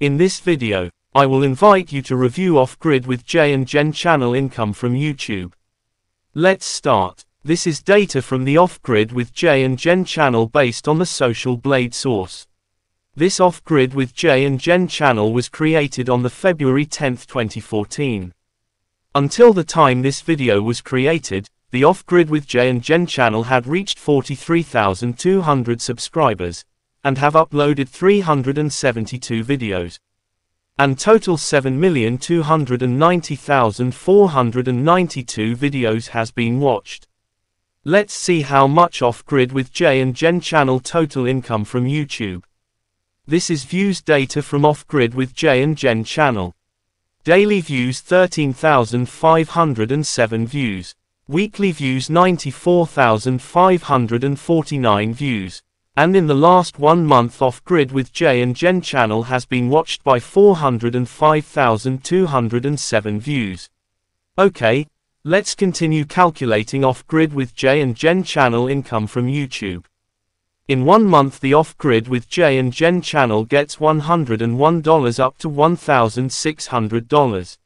In this video, I will invite you to review Off-Grid with Jay and Jen channel income from YouTube. Let's start. This is data from the Off-Grid with Jay and Jen channel based on the Social Blade source. This Off-Grid with Jay and Jen channel was created on the February 10, 2014. Until the time this video was created, the Off-Grid with Jay and Jen channel had reached 43,200 subscribers, and have uploaded 372 videos. And total 7,290,492 videos has been watched. Let's see how much off-grid with Jay and Jen channel total income from YouTube. This is views data from off-grid with Jay and Jen channel. Daily views 13,507 views. Weekly views 94,549 views. And in the last one month off-grid with Jay and Jen channel has been watched by 405,207 views. Okay, let's continue calculating off-grid with Jay and Jen channel income from YouTube. In one month the off-grid with Jay and Jen channel gets $101 up to $1,600.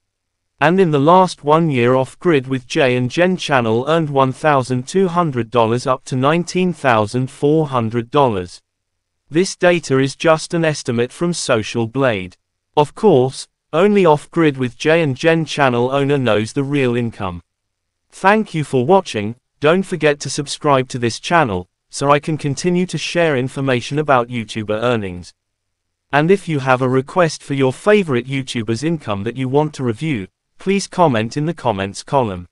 And in the last one year off-grid with Jay and Jen channel earned $1,200 up to $19,400. This data is just an estimate from Social Blade. Of course, only off-grid with Jay and Jen channel owner knows the real income. Thank you for watching, don't forget to subscribe to this channel, so I can continue to share information about YouTuber earnings. And if you have a request for your favorite YouTuber's income that you want to review, Please comment in the comments column.